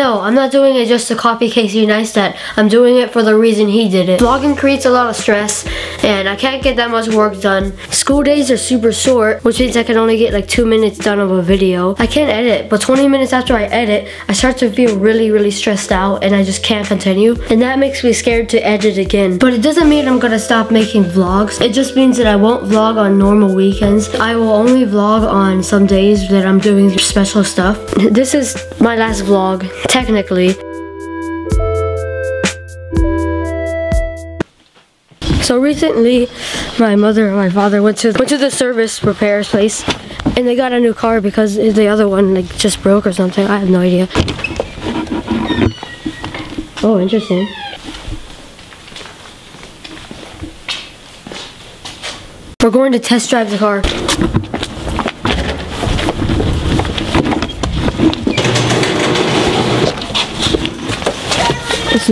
no, I'm not doing it just to copy Casey Neistat. I'm doing it for the reason he did it. Vlogging creates a lot of stress, and I can't get that much work done. School days are super short, which means I can only get like two minutes done of a video. I can't edit, but 20 minutes after I edit, I start to feel really, really stressed out, and I just can't continue. And that makes me scared to edit again. But it doesn't mean I'm gonna stop making vlogs. It just means that I won't vlog on normal weekends. I will only vlog on some days that I'm doing special stuff. This is my last vlog, technically. So recently, my mother and my father went to went to the service repair place, and they got a new car because the other one like just broke or something. I have no idea. Oh, interesting. We're going to test drive the car.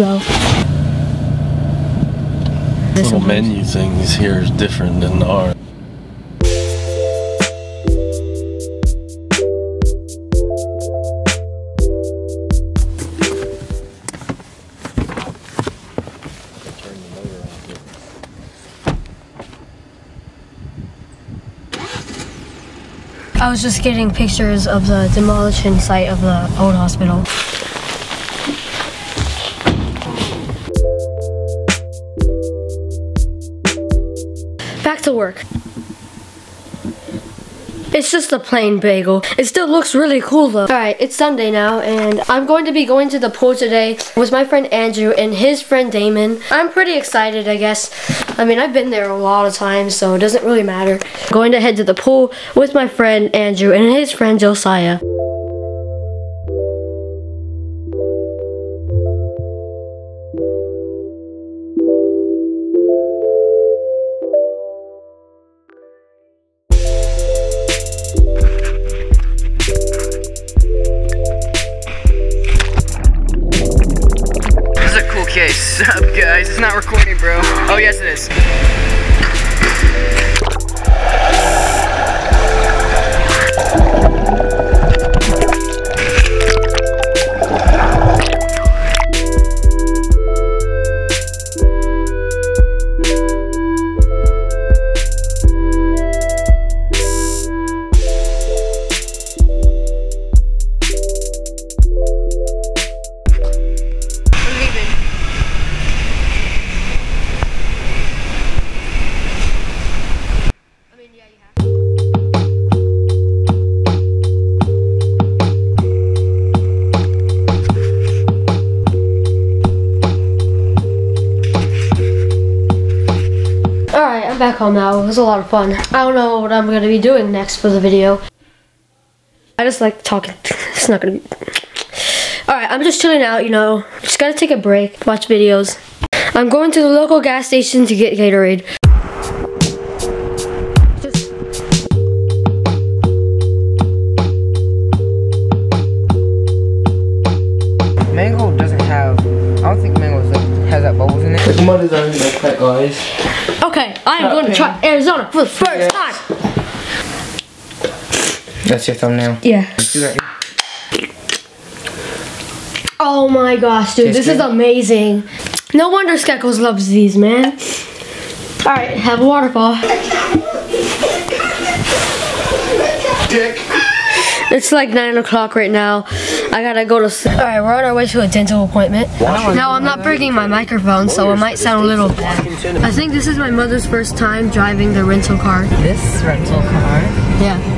It's low. Little menu things here is different than ours. I was just getting pictures of the demolition site of the old hospital. Back to work. It's just a plain bagel. It still looks really cool though. Alright, it's Sunday now and I'm going to be going to the pool today with my friend Andrew and his friend Damon. I'm pretty excited I guess. I mean I've been there a lot of times so it doesn't really matter. going to head to the pool with my friend Andrew and his friend Josiah. Not recording, bro. Oh, yes, it is. Back home now. It was a lot of fun. I don't know what I'm gonna be doing next for the video. I just like talking. It's not gonna be. Alright, I'm just chilling out, you know. Just gotta take a break, watch videos. I'm going to the local gas station to get Gatorade. The mud is under the cut, guys. Okay, I am uh, going to try Arizona for the first time. That's your thumbnail. Yeah. Oh my gosh, dude, Tastes this is amazing. No wonder Skeckles loves these, man. All right, have a waterfall. Dick. It's like nine o'clock right now. I gotta go to. sleep. All right, we're on our way to a dental appointment. Now I'm not breaking my microphone, so it might sound a little bad. I think this is my mother's first time driving the rental car. This rental car. Yeah.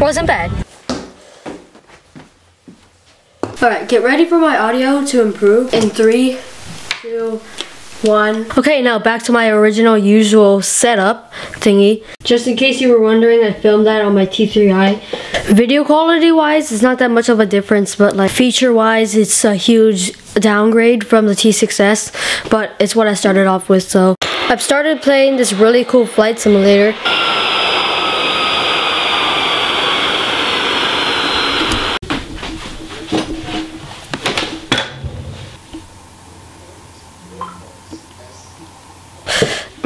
Wasn't bad. Alright, get ready for my audio to improve in three, two, one. Okay, now back to my original usual setup thingy. Just in case you were wondering, I filmed that on my T3i. Video quality wise, it's not that much of a difference, but like feature wise, it's a huge downgrade from the T6S, but it's what I started off with, so. I've started playing this really cool flight simulator.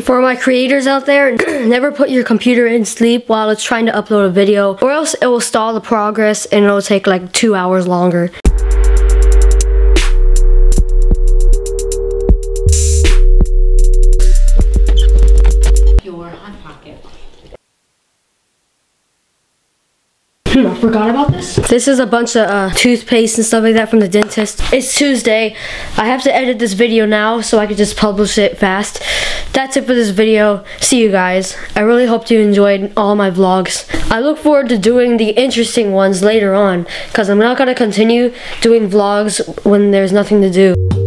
My creators out there, never put your computer in sleep while it's trying to upload a video or else it will stall the progress and it'll take like two hours longer. Your Hot Pocket. Hmm, I forgot about this. This is a bunch of uh, toothpaste and stuff like that from the dentist. It's Tuesday. I have to edit this video now so I can just publish it fast. That's it for this video. See you guys. I really hope you enjoyed all my vlogs. I look forward to doing the interesting ones later on because I'm not going to continue doing vlogs when there's nothing to do.